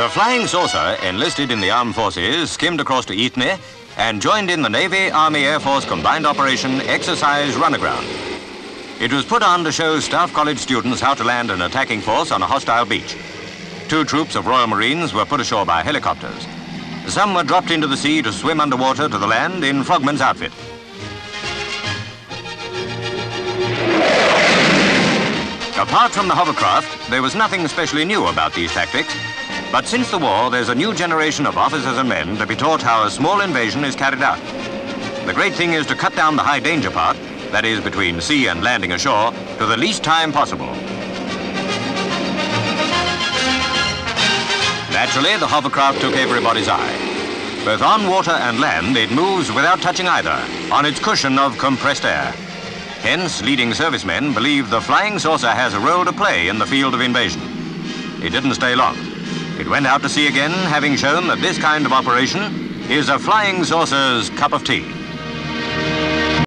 The flying saucer, enlisted in the armed forces, skimmed across to Eastney and joined in the Navy, Army, Air Force combined operation Exercise Runaground. It was put on to show Staff College students how to land an attacking force on a hostile beach. Two troops of Royal Marines were put ashore by helicopters. Some were dropped into the sea to swim underwater to the land in Frogman's outfit. Apart from the hovercraft, there was nothing especially new about these tactics. But since the war, there's a new generation of officers and men to be taught how a small invasion is carried out. The great thing is to cut down the high danger part, that is between sea and landing ashore, to the least time possible. Naturally, the hovercraft took everybody's eye. Both on water and land, it moves without touching either, on its cushion of compressed air. Hence, leading servicemen believe the flying saucer has a role to play in the field of invasion. It didn't stay long. It went out to sea again, having shown that this kind of operation is a flying saucer's cup of tea.